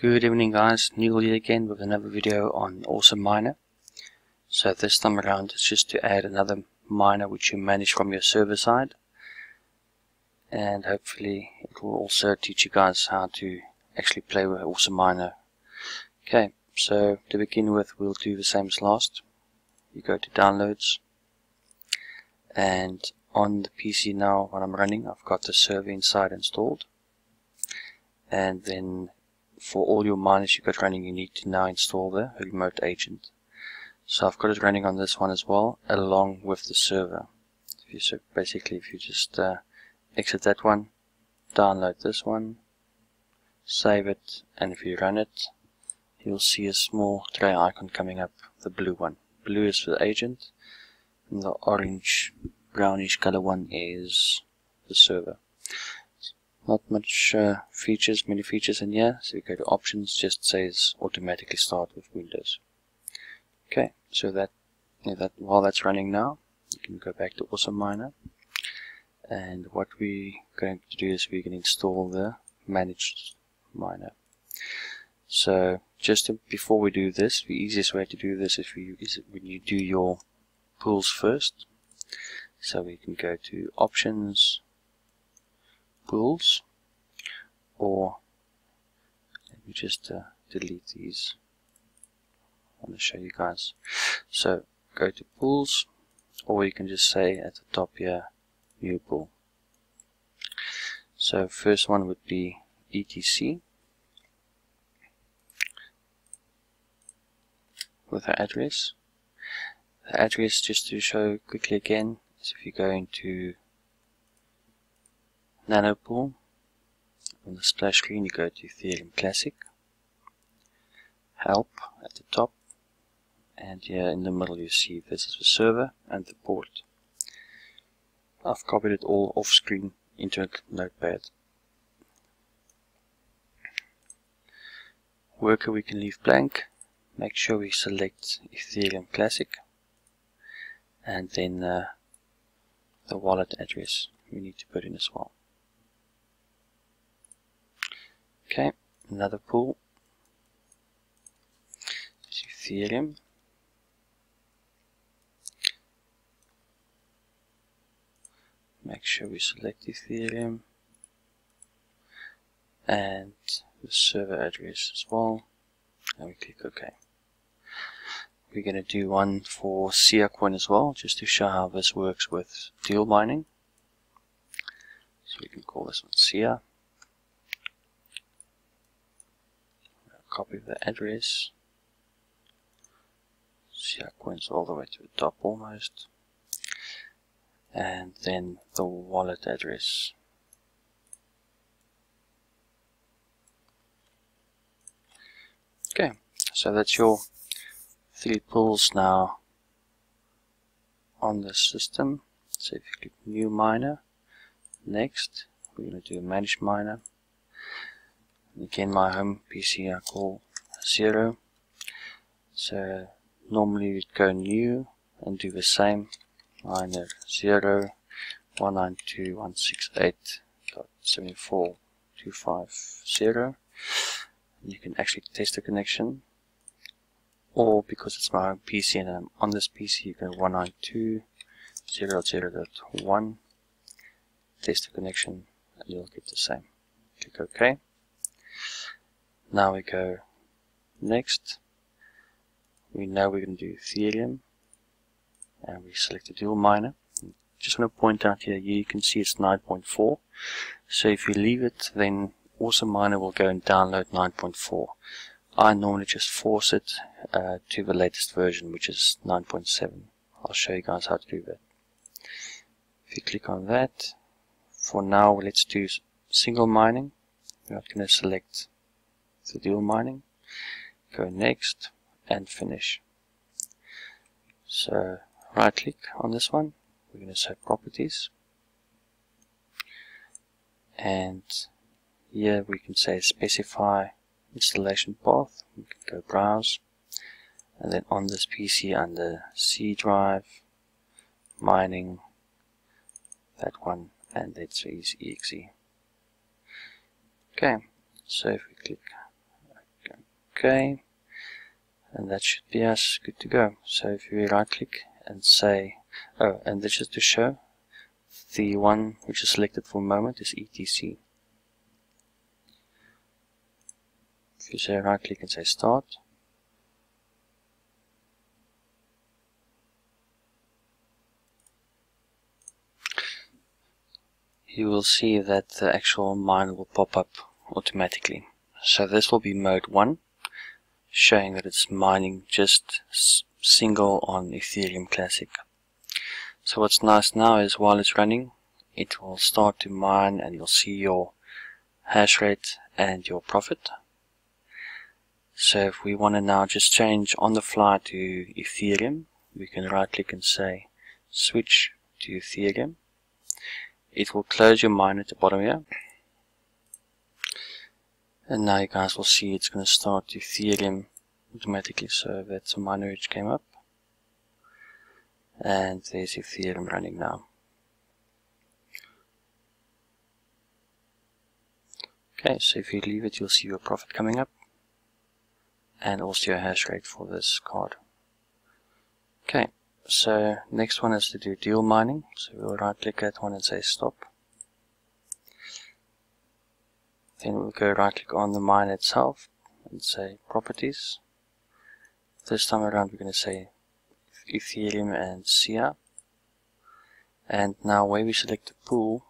Good evening guys, here again with another video on Awesome Miner. So this time around it's just to add another miner which you manage from your server side. And hopefully it will also teach you guys how to actually play with Awesome Miner. Okay, so to begin with we'll do the same as last. You go to downloads and on the PC now when I'm running I've got the server inside installed and then for all your miners you've got running you need to now install the remote agent. So I've got it running on this one as well along with the server. So basically if you just uh, exit that one download this one save it and if you run it you'll see a small tray icon coming up the blue one. Blue is for the agent and the orange brownish color one is the server not much uh, features, many features in here. So we go to options, just says automatically start with Windows. Okay, so that, yeah, that while that's running now, you can go back to Awesome Miner. And what we're going to do is we can install the managed miner. So just to, before we do this, the easiest way to do this is, you, is when you do your pools first. So we can go to options, pools or let me just uh, delete these. I want to show you guys. So go to pools or you can just say at the top here new pool. So first one would be etc with the address. The address just to show quickly again is if you go into Nanopool. On the splash screen you go to Ethereum Classic, Help at the top, and here in the middle you see this is the server and the port. I've copied it all off screen into a notepad. Worker we can leave blank. Make sure we select Ethereum Classic and then uh, the wallet address we need to put in as well. Okay, another pool. Ethereum. Make sure we select Ethereum and the server address as well. And we click OK. We're going to do one for SIA coin as well, just to show how this works with dual mining. So we can call this one SIA. Copy the address. Sequence all the way to the top almost. And then the wallet address. Okay so that's your three pools now on the system. So if you click new miner next we're going to do manage miner again my home PC I call 0 so normally we'd go new and do the same. Miner 0 192.168.74.250 you can actually test the connection. Or because it's my home PC and I'm on this PC you go 192.0.0.1 test the connection and you'll get the same. Click OK now we go next. We know we're going to do Ethereum. And we select the dual miner. Just want to point out here, you can see it's 9.4. So if you leave it, then Awesome Miner will go and download 9.4. I normally just force it uh, to the latest version, which is 9.7. I'll show you guys how to do that. If you click on that, for now let's do single mining. We're going to select the dual mining, go next and finish. So right click on this one, we're going to say properties and here we can say specify installation path, we can go browse and then on this PC under C drive, mining, that one and that's easy exe. Okay, so if we click OK. And that should be us good to go. So if we right click and say, oh, and this is to show the one which is selected for moment is ETC. If you say right click and say start, you will see that the actual mine will pop up automatically. So this will be mode 1, showing that it's mining just single on Ethereum Classic. So what's nice now is while it's running, it will start to mine and you'll see your hash rate and your profit. So if we want to now just change on the fly to Ethereum, we can right click and say switch to Ethereum it will close your mine at the bottom here and now you guys will see it's going to start Ethereum automatically so that's a miner which came up and there's Ethereum running now okay so if you leave it you'll see your profit coming up and also your hash rate for this card okay so next one is to do dual mining. So we'll right click that one and say stop. Then we'll go right click on the mine itself and say properties. This time around we're going to say Ethereum and SIA. And now when we select the pool,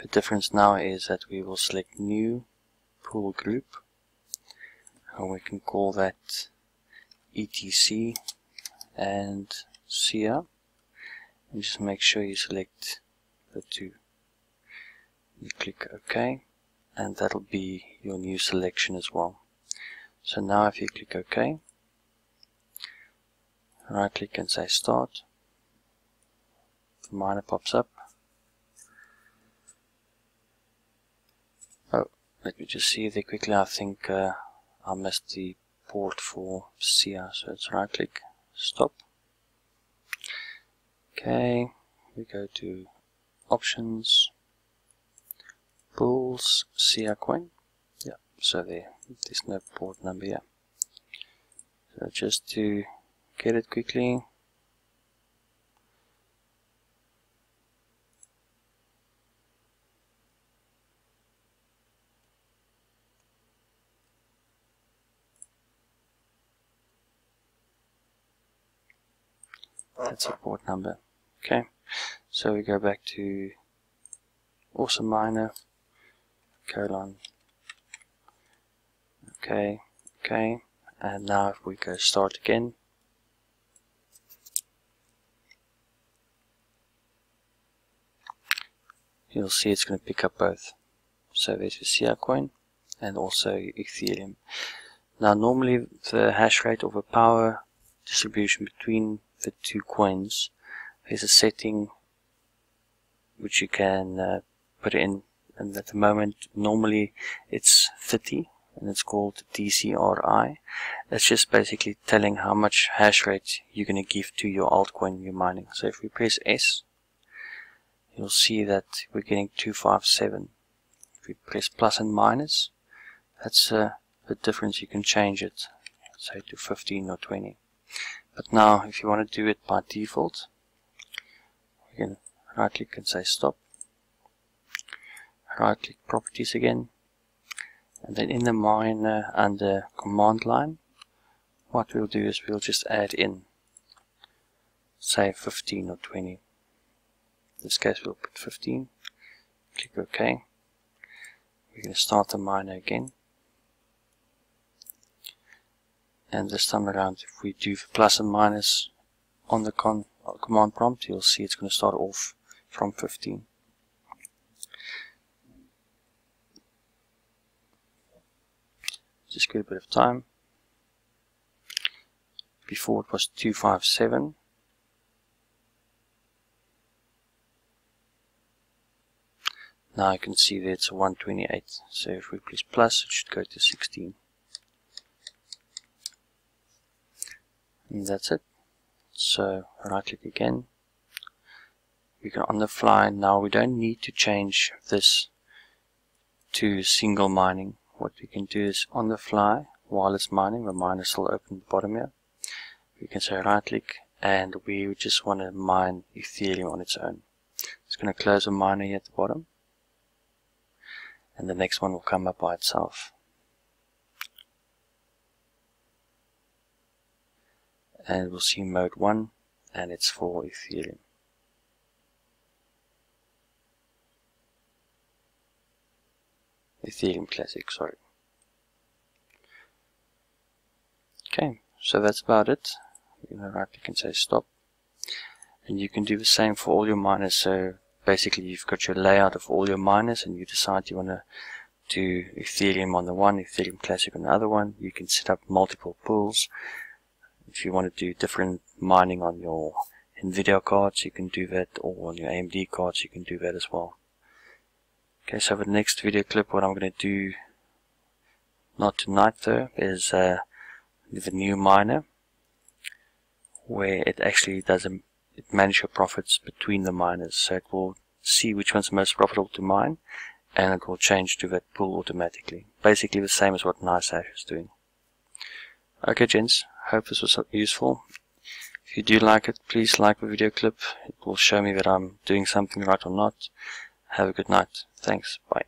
the difference now is that we will select new pool group and we can call that ETC and SIA and just make sure you select the two. You click OK and that'll be your new selection as well. So now if you click OK, right click and say start, the miner pops up. Oh, let me just see there quickly, I think uh, I missed the port for SIA, so it's right click, stop. Okay, we go to options, pools, SIA coin. Yeah, so there, there's no port number here. So just to get it quickly, that's a port number. Okay, so we go back to awesome miner, colon, okay, okay, and now if we go start again, you'll see it's going to pick up both. So there's the SIA coin and also Ethereum. Now normally the hash rate of a power distribution between the two coins is a setting which you can uh, put in and at the moment normally it's 30 and it's called DCRI it's just basically telling how much hash rate you're going to give to your altcoin you're mining. So if we press S you'll see that we're getting 257 if we press plus and minus that's uh, the difference. You can change it say to 15 or 20 but now, if you want to do it by default, we can right click and say stop. Right click properties again. And then in the miner under command line, what we'll do is we'll just add in, say 15 or 20. In this case we'll put 15. Click OK. We're going to start the miner again and this time around if we do plus and minus on the uh, command prompt you'll see it's going to start off from 15 just give it a bit of time. Before it was 257 now I can see that it's a 128 so if we press plus it should go to 16 and that's it. So right click again we can on the fly. Now we don't need to change this to single mining what we can do is on the fly while it's mining, the miner still open the bottom here. We can say right click and we just want to mine Ethereum on its own. It's going to close the miner here at the bottom and the next one will come up by itself. And we'll see mode 1 and it's for Ethereum. Ethereum Classic, sorry. Okay, so that's about it. You know, right click and say stop. And you can do the same for all your miners. So basically you've got your layout of all your miners and you decide you want to do Ethereum on the one, Ethereum Classic on the other one. You can set up multiple pools. If you want to do different mining on your NVIDIA cards, you can do that, or on your AMD cards, you can do that as well. Okay, so for the next video clip, what I'm going to do, not tonight though, is uh, the new miner, where it actually does a, it manage your profits between the miners. So it will see which one's most profitable to mine, and it will change to that pool automatically. Basically the same as what NiceHash is doing. Okay, gents, hope this was useful. If you do like it, please like the video clip. It will show me that I'm doing something right or not. Have a good night. Thanks. Bye.